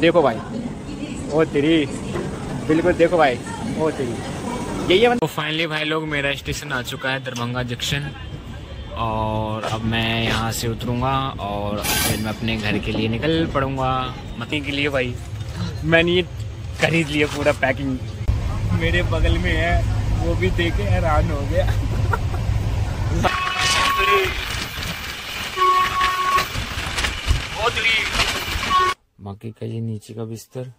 देखो भाई। ओ तेरी। बिल्कुल देखो भाई। ओ तेरी। यही है तो फाइनली भाई लोग, मेरा स्टेशन आ चुका है दरभंगा जंक्शन और अब मैं यहाँ से उतरूँगा और फिर मैं अपने घर के लिए निकल पड़ूँगा। मती के लिए भाई। मैंने ये खरीद लिया पूरा पैकिंग मेरे बगल में है, वो भी देखे हैरान हो गया। बाकी का ये नीचे का बिस्तर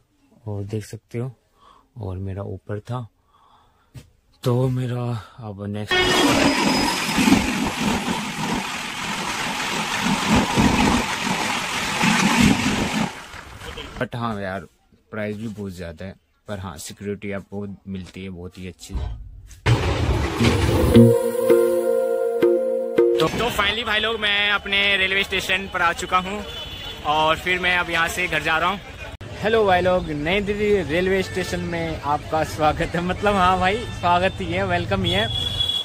और देख सकते हो, और मेरा ऊपर था। तो मेरा अब नेक्स्ट बट हाँ यार प्राइस भी बहुत ज़्यादा है, पर हाँ सिक्योरिटी आपको मिलती है, बहुत ही अच्छी। तो तो फाइनली भाई लोग, मैं अपने रेलवे स्टेशन पर आ चुका हूँ। और फिर मैं अब यहाँ से घर जा रहा हूँ। हेलो भाई लोग नई दिल्ली रेलवे स्टेशन में आपका स्वागत है। मतलब हाँ भाई, स्वागत ही है वेलकम ही है।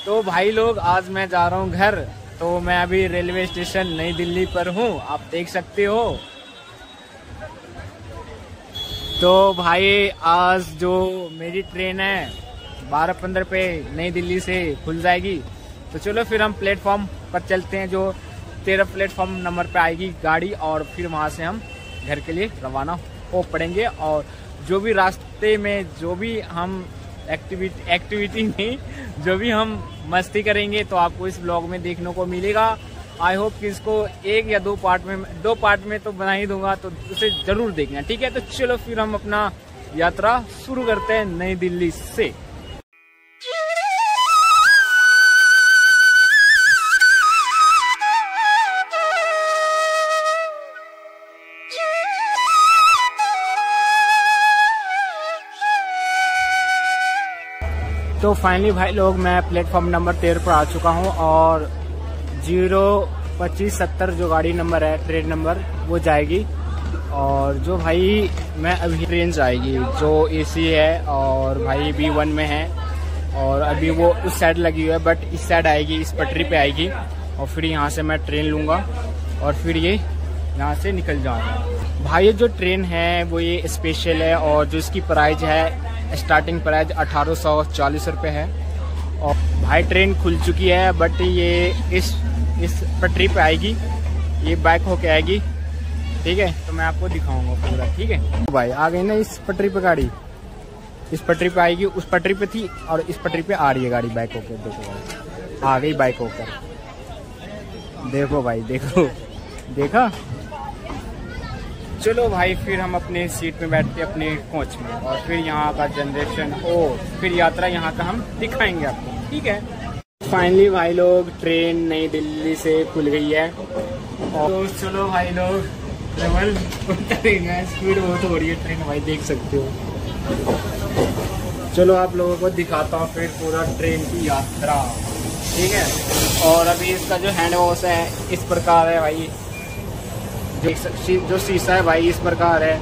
तो भाई लोग, आज मैं जा रहा हूँ घर। तो मैं अभी रेलवे स्टेशन नई दिल्ली पर हूँ। आप देख सकते हो। तो भाई, आज जो मेरी ट्रेन है, बारह पंद्रह पे नई दिल्ली से खुल जाएगी। तो चलो फिर हम प्लेटफॉर्म पर चलते हैं जो तेरह प्लेटफॉर्म नंबर पे आएगी गाड़ी और फिर वहाँ से हम घर के लिए रवाना हो पड़ेंगे और जो भी रास्ते में जो भी हम एक्टिविटी एक्टिविटी नहीं, जो भी हम मस्ती करेंगे तो आपको इस ब्लॉग में देखने को मिलेगा। आई होप कि इसको एक या दो पार्ट में, दो पार्ट में तो बना ही दूँगा तो उसे ज़रूर देखना, ठीक है? तो चलो फिर हम अपना यात्रा शुरू करते हैं नई दिल्ली से। तो फाइनली भाई लोग, मैं प्लेटफॉर्म नंबर तेरह पर आ चुका हूँ और ज़ीरो पच्चीस सत्तर जो गाड़ी नंबर है ट्रेन नंबर वो जाएगी। और जो भाई, मैं अभी ट्रेन जाएगी जो एसी है और भाई बी वन में है। और अभी वो उस साइड लगी हुई है बट इस साइड आएगी, इस पटरी पे आएगी। और फिर यहाँ से मैं ट्रेन लूँगा और फिर ये यहाँ से निकल जाऊँगा। भाई जो ट्रेन है, वो ये स्पेशल है और जो इसकी प्राइज है स्टार्टिंग प्राइस अठारह सौ चालीस रुपये है। और भाई ट्रेन खुल चुकी है बट ये इस इस पटरी पे आएगी। ये बाइक होके आएगी। ठीक है तो मैं आपको दिखाऊँगा पूरा, ठीक है? भाई, आ गई ना इस पटरी पे गाड़ी। इस पटरी पे आएगी, उस पटरी पे थी और इस पटरी पे आ रही है गाड़ी बाइक होकर देखो भाई। आ गई बाइक होकर। देखो भाई, देखो। देखा? चलो भाई, फिर हम अपने सीट में बैठते अपने कोच में और फिर यहाँ का जनरेशन ओ, फिर यात्रा यहाँ का हम दिखाएँगे आपको, ठीक है? फाइनली भाई लोग ट्रेन नई दिल्ली से खुल गई है। और तो चलो भाई लोग ट्रेवल स्पीड बहुत हो रही है ट्रेन भाई देख सकते हो। चलो आप लोगों को दिखाता हूँ फिर पूरा ट्रेन की यात्रा, ठीक है? और अभी इसका जो हैंड वॉश है, इस प्रकार है भाई। जो जो शीशा है भाई, इस प्रकार है।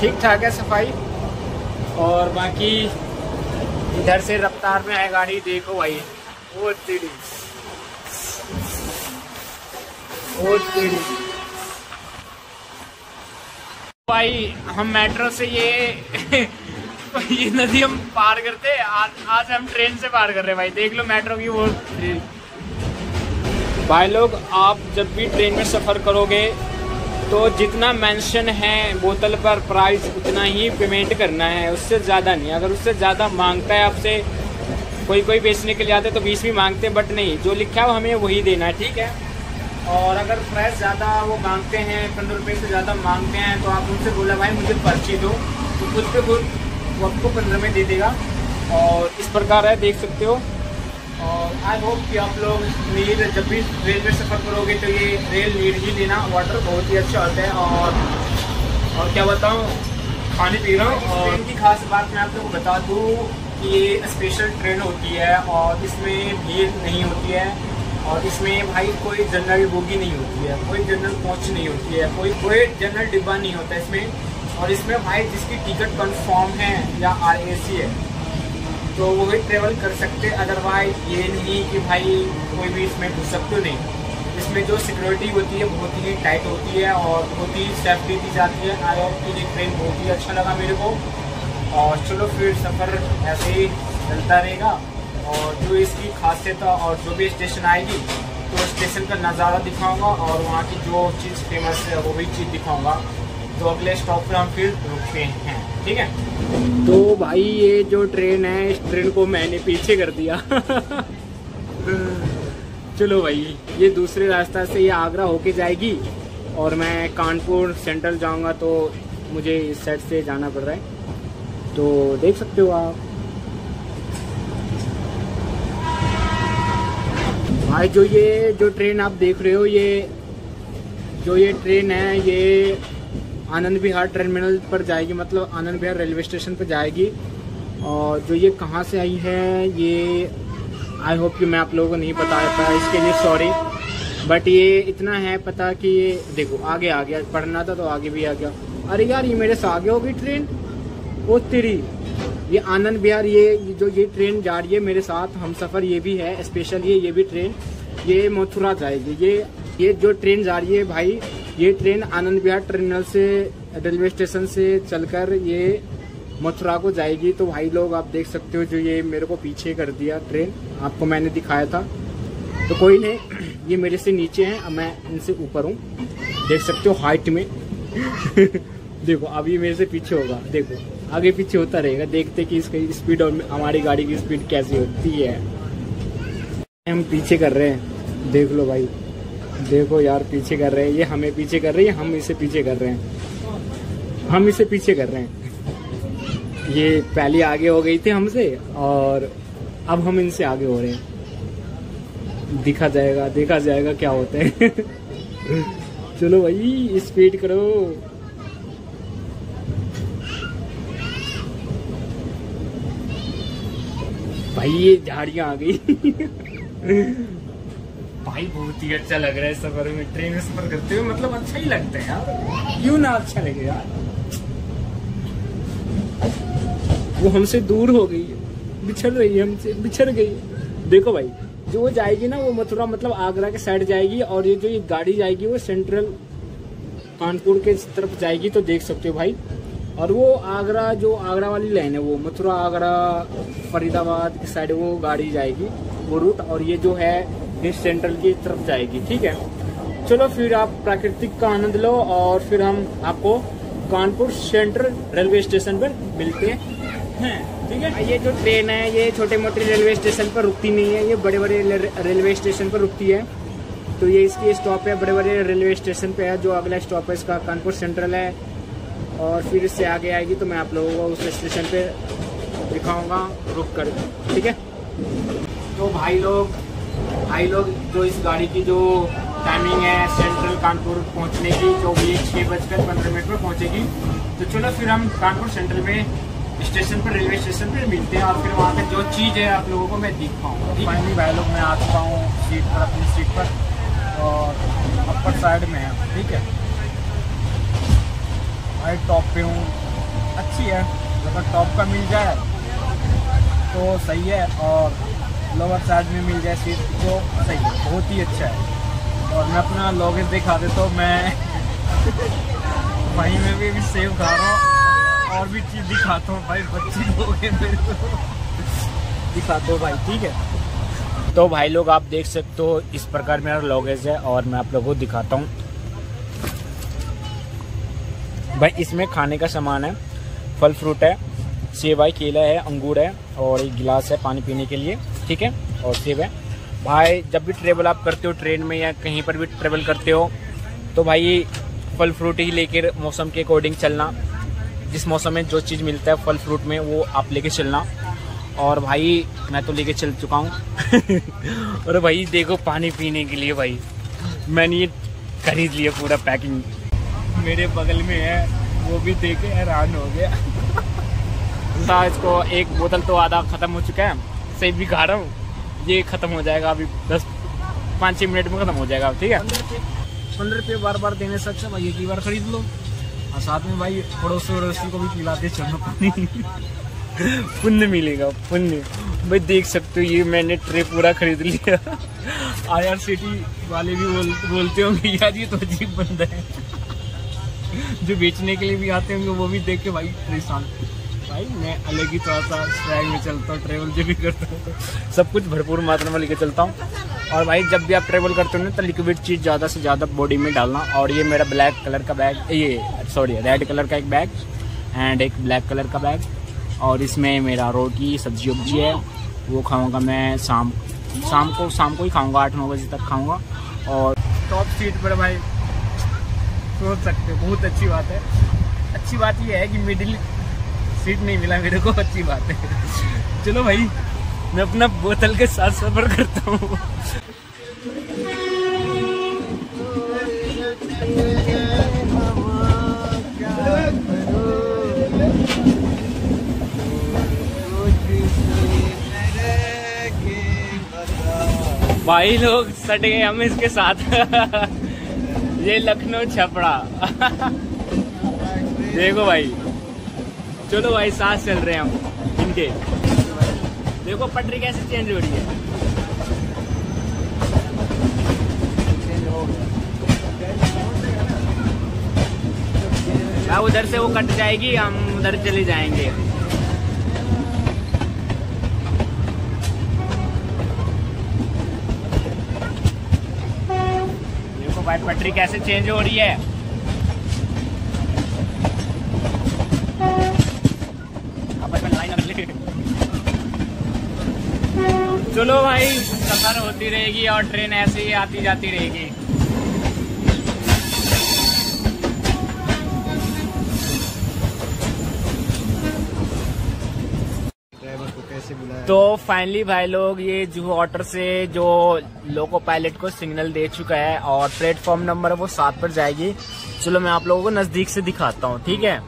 ठीक ठाक है सफ़ाई। और बाकी इधर से रफ्तार में है गाड़ी, देखो भाई। वो तेरी भाई, हम मेट्रो से ये ये नदी हम पार करते आज आज हम ट्रेन से पार कर रहे हैं भाई। देख लो मेट्रो की वो भाई लोग, आप जब भी ट्रेन में सफ़र करोगे तो जितना मेंशन है बोतल पर प्राइस उतना ही पेमेंट करना है, उससे ज़्यादा नहीं। अगर उससे ज़्यादा माँगता है आपसे कोई कोई बेचने के लिए आते तो बीस भी मांगते बट नहीं। जो लिखा है हमें वही देना है, ठीक है? और अगर प्राइस ज़्यादा वो मांगते हैं, पंद्रह रुपये से ज़्यादा मांगते हैं तो आप उनसे बोला, भाई, मुझे पर्ची दो। तो खुद पे खुद वो आपको पंद्रह में दे देगा। और इस प्रकार है, देख सकते हो। और आई होप कि आप लोग नील, जब भी रेल में सफ़र करोगे तो ये रेल नीड ही लेना। वाटर बहुत ही अच्छा होता है और और क्या बताऊँ पानी पी रहा हूँ और इनकी खास बात मैं आप लोग को बता दूँ कि ये स्पेशल ट्रेन होती है और इसमें भीड़ नहीं होती है और इसमें भाई कोई जनरल बोगी नहीं होती है, कोई जनरल कोच नहीं होती है, कोई कोई जनरल डिब्बा नहीं होता इसमें। और इसमें भाई जिसकी टिकट कन्फर्म है या आर है तो वो भी ट्रेवल कर सकते अदरवाइज़ ये नहीं कि भाई कोई भी इसमें घुस सकते नहीं। इसमें जो सिक्योरिटी होती है, बहुत ही टाइट होती है और बहुत ही सेफ्टी दी जाती है। आई होप कि ये ट्रेन बहुत ही अच्छा लगा मेरे को। और चलो फिर सफ़र ऐसे ही चलता रहेगा। और जो इसकी खासियत और जो भी स्टेशन आएगी तो स्टेशन का नज़ारा दिखाऊँगा और वहाँ की जो चीज़ फ़ेमस है, वो भी चीज़ दिखाऊँगा। तो अगले स्टॉप पे हम फिर रुकते हैं, ठीक है? तो भाई, ये जो ट्रेन है, इस ट्रेन को मैंने पीछे कर दिया। चलो भाई, ये दूसरे रास्ता से ये आगरा होके जाएगी और मैं कानपुर सेंट्रल जाऊँगा तो मुझे इस साइड से जाना पड़ रहा है। तो देख सकते हो आप। भाई, जो ये, जो ट्रेन आप देख रहे हो, ये, जो ये ट्रेन है, ये आनंद विहार टर्मिनल पर जाएगी मतलब आनंद विहार रेलवे स्टेशन पर जाएगी। और जो ये कहाँ से आई है, ये आई होप कि मैं आप लोगों को नहीं बता पाया, इसके लिए सॉरी बट ये इतना है पता कि ये देखो, आगे आ गया, पढ़ना था तो आगे भी आ गया। अरे यार, ये मेरे से आगे होगी ट्रेन ओ तेरी, ये आनंद विहार, ये जो ये ट्रेन जा रही है मेरे साथ, हम सफ़र, ये भी है स्पेशल ये ये भी ट्रेन ये मथुरा जाएगी, ये ये जो ट्रेन जा रही है भाई ये ट्रेन आनंद विहार टर्मिनल से, रेलवे स्टेशन से चलकर ये मथुरा को जाएगी। तो भाई लोग, आप देख सकते हो जो ये मेरे को पीछे कर दिया ट्रेन। आपको मैंने दिखाया था। तो कोई नहीं, ये मेरे से नीचे हैं। मैं इनसे ऊपर हूँ। देख सकते हो हाइट में। देखो, अब ये मेरे से पीछे होगा। देखो, आगे पीछे होता रहेगा। देखते कि इसकी स्पीड और हमारी गाड़ी की स्पीड कैसी होती है। हम पीछे कर रहे हैं। देख लो भाई। देखो यार, पीछे कर रहे हैं। ये हमें पीछे कर रही है, हम इसे पीछे कर रहे हैं। हम इसे पीछे कर रहे हैं। ये पहले आगे हो गई थी हमसे, और अब हम इनसे आगे हो रहे हैं। दिखा जाएगा, देखा जाएगा क्या होता है। चलो भाई स्पीड करो। भाई, ये झाड़ियाँ आ गई। भाई बहुत ही अच्छा लग रहा है सफ़र में। ट्रेन में सफ़र करते हुए मतलब अच्छा ही लगता है यार। क्यों ना अच्छा लगे यार? वो हमसे दूर हो गई है। बिछड़ रही है हमसे, बिछड़ गई देखो भाई, जो जाएगी ना, वो मथुरा मतलब आगरा के साइड जाएगी और ये जो ये गाड़ी जाएगी, वो सेंट्रल कानपुर के तरफ़ जाएगी तो देख सकते हो भाई। और वो आगरा, जो आगरा वाली लाइन है वो, मथुरा, आगरा, फरीदाबाद की साइड वो गाड़ी जाएगी, वो रूट और ये जो है ये सेंट्रल की तरफ़ जाएगी, ठीक है? चलो फिर आप प्राकृतिक का आनंद लो और फिर हम आपको कानपुर सेंट्रल रेलवे स्टेशन पर मिलते हैं, ठीक है? ये जो ट्रेन है, ये छोटे मोटे रेलवे स्टेशन पर रुकती नहीं है, ये बड़े बड़े रेलवे स्टेशन पर रुकती है। तो ये इसकी स्टॉप है बड़े बड़े रेलवे स्टेशन पे है, जो अगला स्टॉप है इसका, कानपुर सेंट्रल है। और फिर इससे आगे आएगी तो मैं आप लोगों को उस स्टेशन पे दिखाऊँगा, रुक कर, ठीक है? तो भाई लोग भाई लोग, जो इस गाड़ी की जो टाइमिंग है सेंट्रल कानपुर पहुँचने की, जो भी छः बजकर पंद्रह मिनट पर पहुंचेगी तो चलो फिर हम कानपुर सेंट्रल में स्टेशन पर रेलवे स्टेशन पर मिलते हैं और फिर वहाँ पर जो चीज़ है आप लोगों को मैं दिखाऊँगा फाइनली भाई लोग, मैं आ चुका हूँ सीट पर, अपनी सीट पर, और अपर साइड में है, ठीक है? भाई टॉप पे हूँ। अच्छी है, अगर टॉप का मिल जाए तो सही है, और लोअर चार्ज में मिल जाए सीट तो सही है बहुत ही अच्छा है। और मैं अपना लॉगेज दिखा दे तो मैं वहीं में भी, भी सेव खा रहा हूँ। और भी चीज़ दिखाता हूँ भाई बच्ची लोग हैं मेरे को। दिखाते हो भाई ठीक है? तो भाई लोग आप देख सकते हो इस प्रकार मेरा लॉगेज है और मैं आप लोगों को दिखाता हूँ। भाई इसमें खाने का सामान है फल फ्रूट है है केला है अंगूर है और एक गिलास है पानी पीने के लिए। ठीक है? और सेब है। भाई जब भी ट्रेवल आप करते हो ट्रेन में या कहीं पर भी ट्रेवल करते हो तो भाई फल फ्रूट ही लेकर मौसम के अकॉर्डिंग चलना। जिस मौसम में जो चीज़ मिलता है फल फ्रूट में वो आप लेके चलना। और भाई मैं तो लेके चल चुका हूँ। और भाई देखो पानी पीने के लिए भाई मैंने ये खरीद लिया पूरा पैकिंग मेरे बगल में है वो भी देखे हैरान हो गया। था इसको एक बोतल तो आधा ख़त्म हो चुका है। सही भी खा रहा हूँ। ये ख़त्म हो जाएगा अभी दस पाँच छः मिनट में ख़त्म हो जाएगा। ठीक है? पंद्रह रुपये बार बार देने से अच्छा भाई एक ही बार खरीद लो। और साथ में भाई पड़ोसी वड़ोसी को भी पिलाते चलो पानी पुण्य मिलेगा पुण्य। भाई देख सकते हो ये मैंने ट्रे पूरा खरीद लिया। आई आर सिटी वाले भी बोल, बोलते होंगे यार ये तो अजीब बंदा है। जो बेचने के लिए भी आते होंगे वो भी देख के भाई परेशान। भाई, मैं अलग ही थोड़ा सा स्टाइल में चलता हूँ ट्रेवल जो भी करता हूँ। सब कुछ भरपूर मात्रा में लेके चलता हूँ। और भाई, जब भी आप ट्रेवल करते हो ना तो लिक्विड चीज़ ज़्यादा से ज़्यादा बॉडी में डालना। और ये मेरा ब्लैक कलर का बैग ये सॉरी रेड कलर का एक बैग एंड एक ब्लैक कलर का बैग और इसमें मेरा रोटी, सब्ज़ी उब्जी है, वो खाऊँगा मैं शाम शाम को शाम को ही खाऊँगा, आठ नौ बजे तक खाऊँगा। और टॉप सीट पर भाई, सोच सकते हो, बहुत अच्छी बात है। अच्छी बात यह है कि मिडिल सीट नहीं मिला, मेरे को अच्छी बात है। चलो भाई, मैं अपना बोतल के साथ सफ़र करता हूँ। भाई लोग, सट गए हम इसके साथ। ये लखनऊ छपड़ा। देखो भाई। चलो भाई, साथ चल रहे हैं हम, इनके। देखो, पटरी कैसे चेंज हो रही है। अब उधर से वो कट जाएगी, हम उधर चले जाएँगे। देखो भाई, पटरी कैसे चेंज हो रही है। चलो भाई सफ़र होती रहेगी और ट्रेन ऐसे ही आती जाती रहेगी। तो फाइनली भाई लोग ये जो वाटर से जो लोको पायलट को सिग्नल दे चुका है और प्लेटफॉर्म नंबर वो सात पर जाएगी। चलो मैं आप लोगों को नज़दीक से दिखाता हूँ ठीक है?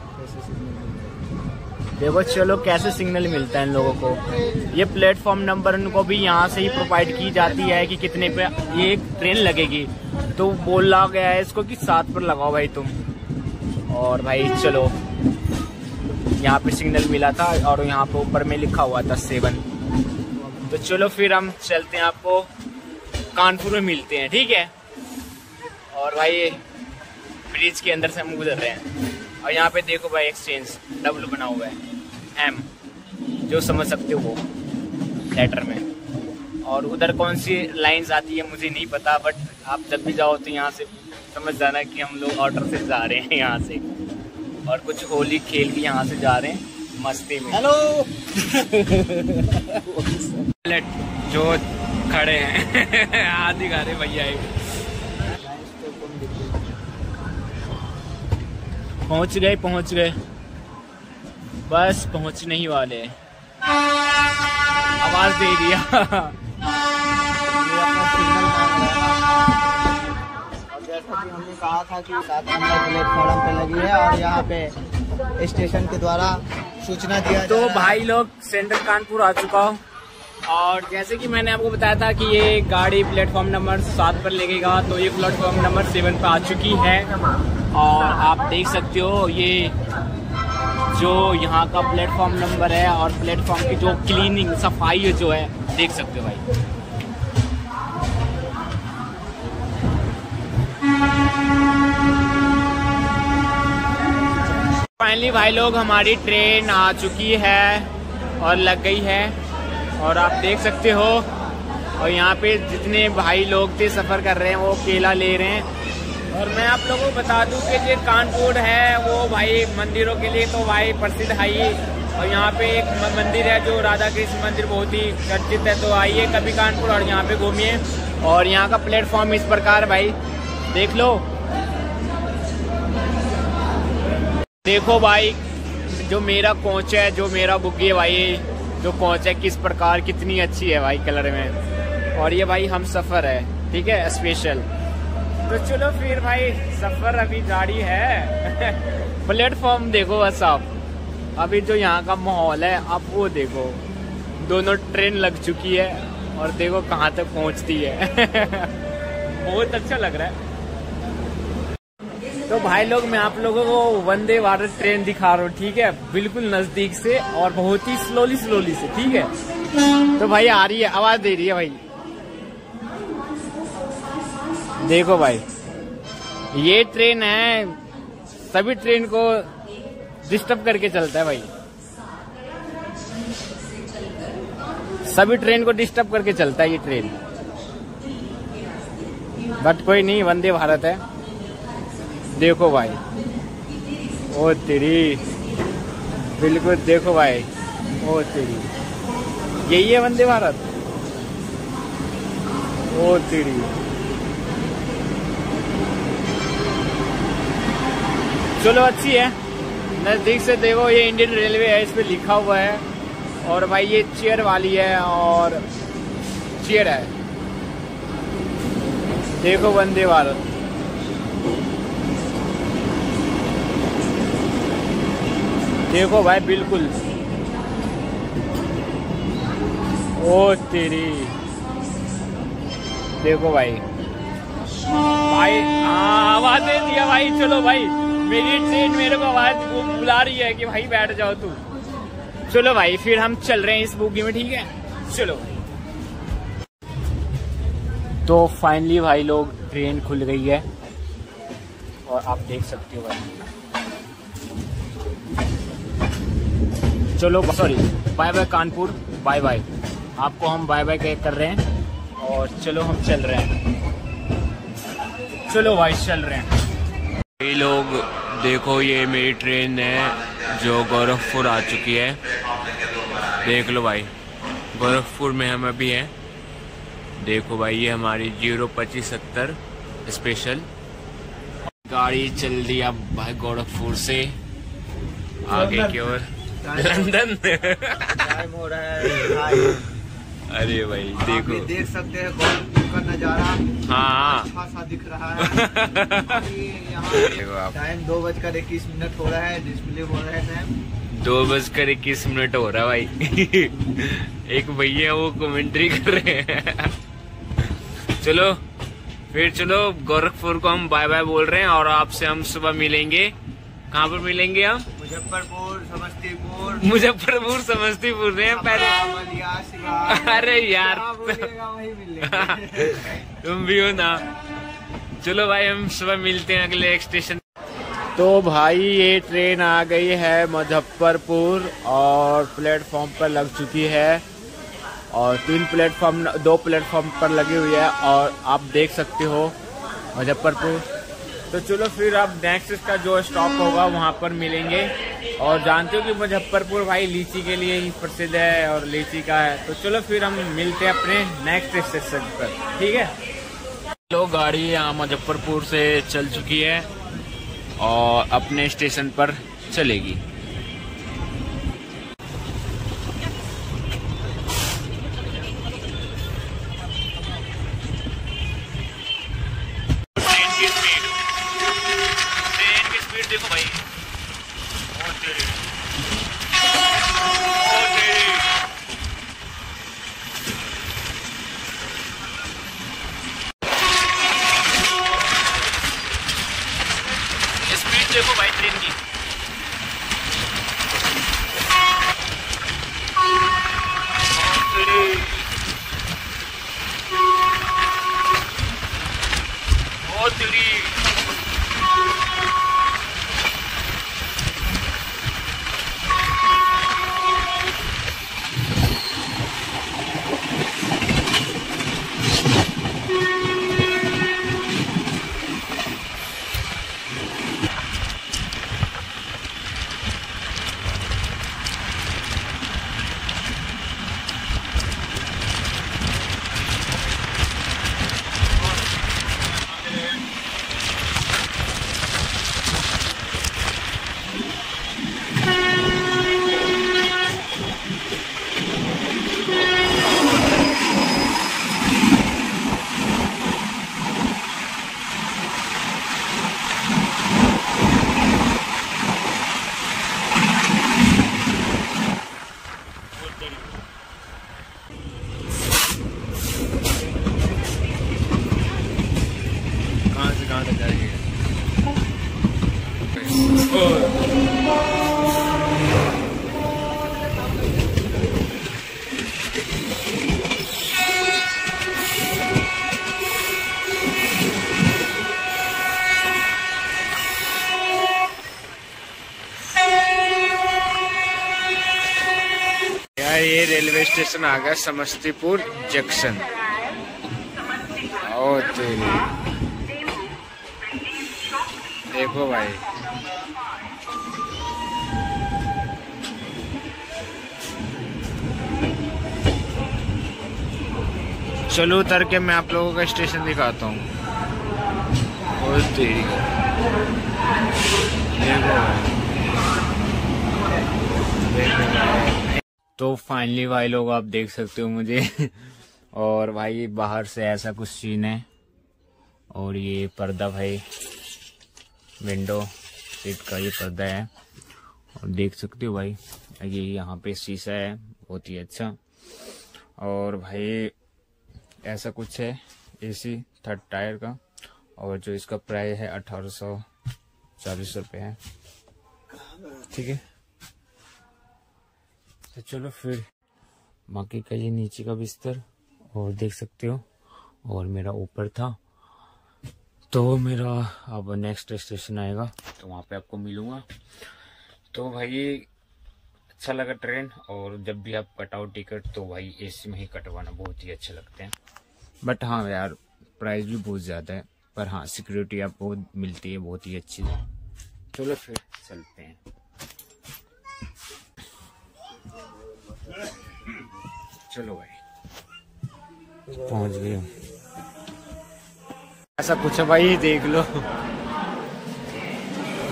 देखो, चलो, कैसे सिग्नल मिलता है इन लोगों को? ये प्लेटफॉर्म नंबर उनको भी यहाँ से ही प्रोवाइड की जाती है कि कितने पे ये ट्रेन लगेगी। तो बोला गया है इसको कि सात पर लगाओ भाई तुम। और भाई, चलो, यहाँ पे सिग्नल मिला था और यहाँ पे ऊपर में लिखा हुआ था सेवन तो चलो, फिर हम चलते हैं आपको कानपुर में मिलते हैं, ठीक है? और भाई ब्रिज के अंदर से हम गुजर रहे हैं। और यहाँ पे देखो भाई एक्सचेंज डब्लू बना हुआ है। एम जो समझ सकते हो लेटर में। और उधर कौन सी लाइंस आती है मुझे नहीं पता बट आप जब भी जाओ तो यहाँ से समझ जाना कि हम लोग ऑर्डर से जा रहे हैं यहाँ से। और कुछ होली खेल के यहाँ से जा रहे हैं मस्ती में। हेलो जो खड़े हैं। आदि खा रहे भैया पहुँच गए पहुँच गए। बस पहुँचने ही वाले आवाज़ दे दिया। हमने कहा था कि सात नंबर प्लेटफॉर्म पे लगी है और यहाँ पे स्टेशन के द्वारा सूचना दिया तो भाई लोग सेंट्रल कानपुर आ चुका हूँ। और जैसे कि मैंने आपको बताया था कि ये गाड़ी प्लेटफॉर्म नंबर सात पर लगेगा तो ये प्लेटफॉर्म नंबर सेवन पर आ चुकी है। और आप देख सकते हो, ये जो यहाँ का प्लेटफॉर्म नंबर है और प्लेटफॉर्म की जो क्लीनिंग सफ़ाई जो है, देख सकते हो भाई। फाइनली भाई लोग, हमारी ट्रेन आ चुकी है और लग गई है। और आप देख सकते हो, और यहाँ पे जितने भाई लोग थे, सफ़र कर रहे हैं, वो केला ले रहे हैं। और मैं आप लोगों को बता दूँ कि ये कानपुर है, वो भाई मंदिरों के लिए तो भाई प्रसिद्ध है ही। और यहाँ पे एक मंदिर है जो राधा कृष्ण मंदिर बहुत ही चर्चित है। तो आइए कभी कानपुर और यहाँ पे घूमिए। और यहाँ का प्लेटफॉर्म इस प्रकार भाई। देख लो। देखो भाई, जो मेरा कोच है, जो मेरा बुग्गी है भाई, जो कोच है, किस प्रकार कितनी अच्छी है भाई कलर में। और ये भाई हम सफ़र है, ठीक है, स्पेशल। तो चलो फिर भाई, सफ़र अभी जारी है। प्लेटफॉर्म देखो बस आप। अभी जो यहाँ का माहौल है, आप वो देखो। दोनों ट्रेन लग चुकी है और देखो कहाँ तक पहुँचती है। बहुत अच्छा लग रहा है। तो भाई लोग, मैं आप लोगों को वंदे भारत ट्रेन दिखा रहा हूँ, ठीक है? बिल्कुल नज़दीक से और बहुत ही स्लोली स्लोली से, ठीक है? तो भाई आ रही है, आवाज़ दे रही है भाई। देखो भाई। ये ट्रेन है, सभी ट्रेन को डिस्टर्ब करके चलता है भाई। सभी ट्रेन को डिस्टर्ब करके चलता है ये ट्रेन बट कोई नहीं, वंदे भारत है। देखो भाई। ओ तेरी। बिल्कुल देखो भाई। ओ तेरी। यही है वंदे भारत। ओ तेरी। चलो अच्छी है। नज़दीक से देखो, ये इंडियन रेलवे है, इस पे लिखा हुआ है। और भाई, ये चेयर वाली है और चेयर है। देखो, वंदे भारत। देखो भाई, बिल्कुल। ओ तेरी। देखो भाई। भाई आवाज़ दे दिया भाई, चलो भाई। मेरी ट्रेन मेरे को आवाज़ बुला रही है कि भाई बैठ जाओ तू। चलो भाई, फिर हम चल रहे हैं इस बुगी में, ठीक है? चलो तो फाइनली भाई लोग ट्रेन खुल गई है। और आप देख सकते हो भाई। चलो sorry bye bye Kanpur bye bye आपको हम बाय बाय कर रहे हैं। और चलो, हम चल रहे हैं। चलो भाई, चल रहे हैं। ये लोग देखो ये मेरी ट्रेन है जो गोरखपुर आ चुकी है। देख लो भाई गोरखपुर में हम अभी हैं। देखो भाई ये हमारी ज़ीरो पच्चीस सत्तर स्पेशल गाड़ी चल रही अब भाई गोरखपुर से आगे की ओर। लंदन। टाइम हो रहा है अरे भाई देखो। देख सकते हैं का नज़ारा हाँ। अच्छा सा दिख रहा है। यहाँ टाइम दो बजकर इक्कीस मिनट हो रहा है डिस्प्ले हो रहा है टाइम दो बजकर इक्कीस मिनट हो रहा है भाई। एक भैया वो कमेंट्री कर रहे हैं। चलो फिर चलो गोरखपुर को हम बाय बाय बोल रहे हैं और आपसे हम सुबह मिलेंगे। कहाँ पर मिलेंगे हम मुजफ्फरपुर समस्तीपुर। मुजफ्फरपुर समस्तीपुर हैं पहले। अरे यार। तुम भी हो ना। चलो भाई हम सुबह मिलते हैं अगले स्टेशन तो भाई ये ट्रेन आ गई है मुजफ्फरपुर और प्लेटफॉर्म पर लग चुकी है। और तीन प्लेटफॉर्म दो प्लेटफॉर्म पर लगी हुई है और आप देख सकते हो मुजफ्फरपुर। तो चलो फिर अब नेक्स्ट इसका जो स्टॉप होगा, वहाँ पर मिलेंगे। और जानते हो कि मुजफ्फरपुर भाई लीची के लिए ही प्रसिद्ध है और लीची का है। तो चलो फिर हम मिलते हैं अपने नेक्स्ट स्टेशन पर, ठीक है? लो, गाड़ी यहाँ मुजफ्फरपुर से चल चुकी है और अपने स्टेशन पर चलेगी। Misterio. स्टेशन आ गया समस्तीपुर, जंक्शन। ओ तेरी। देखो भाई। चलो उतर के मैं आप लोगों का स्टेशन दिखाता हूँ। ओ तेरी। देखो भाई। देखो भाई। तो फाइनली भाई लोग आप देख सकते हो मुझे। और भाई बाहर से ऐसा कुछ सीन है। और ये पर्दा भाई विंडो सीट का ये पर्दा है। और देख सकते हो भाई, ये यहाँ पे शीशा है, बहुत ही अच्छा। और भाई ऐसा कुछ है एसी थर्ड टायर का। और जो इसका प्राइस है अठारह सौ चालीस रुपये है। ठीक है? तो चलो फिर। बाकी का ये नीचे का बिस्तर और देख सकते हो, और मेरा ऊपर था। तो मेरा अब नेक्स्ट स्टेशन आएगा तो वहाँ पे आपको मिलूँगा। तो भाई अच्छा लगा ट्रेन और जब भी आप कटाओ टिकट तो भाई एसी में ही कटवाना बहुत ही अच्छे लगते हैं। बट हाँ यार प्राइस भी बहुत ज़्यादा है, पर हाँ सिक्योरिटी आप बहुत मिलती है, बहुत ही अच्छी। चलो फिर, चलते हैं। चलो भाई। पहुँच गए ऐसा कुछ है भाई, देख लो।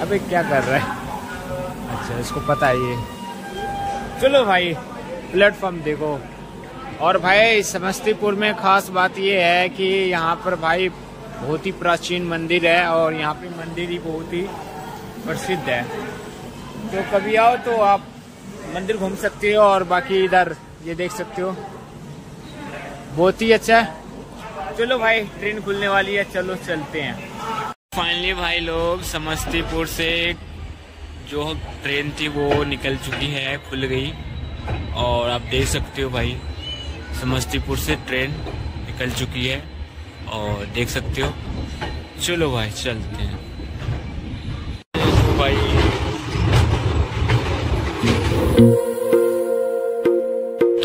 अबे क्या कर रहा है? अच्छा इसको पता है ये। चलो भाई प्लेटफॉर्म देखो। और भाई, समस्तीपुर में खास बात ये है कि यहाँ पर भाई बहुत ही प्राचीन मंदिर है और यहाँ पे मंदिर ही बहुत ही प्रसिद्ध है। तो कभी आओ तो आप मंदिर घूम सकते हो और बाकी इधर ये देख सकते हो। बहुत ही अच्छा चलो भाई ट्रेन खुलने वाली है। चलो चलते हैं। फाइनली भाई लोग, समस्तीपुर से जो ट्रेन थी वो निकल चुकी है, खुल गई। और आप देख सकते हो भाई, समस्तीपुर से ट्रेन निकल चुकी है। और देख सकते हो। चलो भाई, चलते हैं।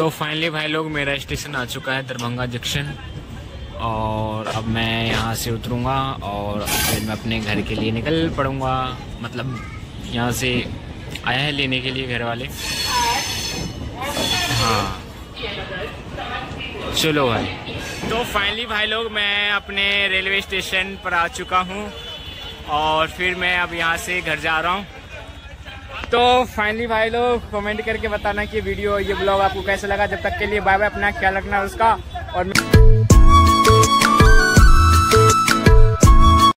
तो फाइनली भाई लोग, मेरा स्टेशन आ चुका है दरभंगा जंक्शन और अब मैं यहाँ से उतरूँगा और फिर मैं अपने घर के लिए निकल पड़ूँगा। मतलब यहाँ से आया है लेने के लिए घर वाले। हाँ। चलो भाई। तो फाइनली भाई लोग, मैं अपने रेलवे स्टेशन पर आ चुका हूँ। और फिर मैं अब यहाँ से घर जा रहा हूँ। तो फाइनली भाई लोग कमेंट करके बताना कि वीडियो ये ब्लॉग आपको कैसे लगा। जब तक के लिए बाय बाय अपना ख्याल रखना उसका। और